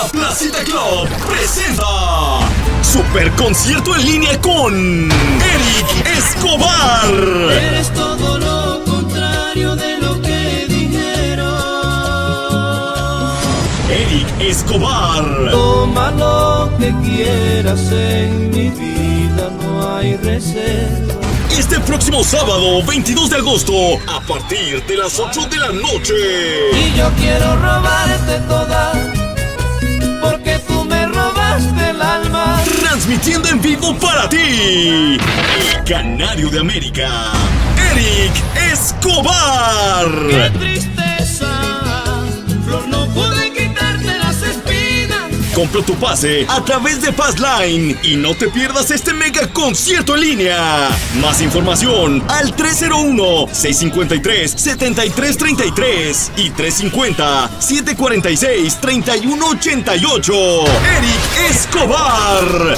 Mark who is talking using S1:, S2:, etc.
S1: La Placita Club presenta Super concierto en línea con Eric Escobar.
S2: Eres todo lo contrario de lo que dijeron.
S1: Eric Escobar.
S2: Toma lo que quieras en mi vida, no hay reserva.
S1: Este próximo sábado, 22 de agosto, a partir de las 8 de la noche.
S2: Y yo quiero robarte toda,
S1: Transmitiendo en vivo para ti. El Canario de América. Eric Escobar. Compra tu pase a través de Passline y no te pierdas este mega concierto en línea. Más información al 301-653-7333 y 350-746-3188. Eric Escobar.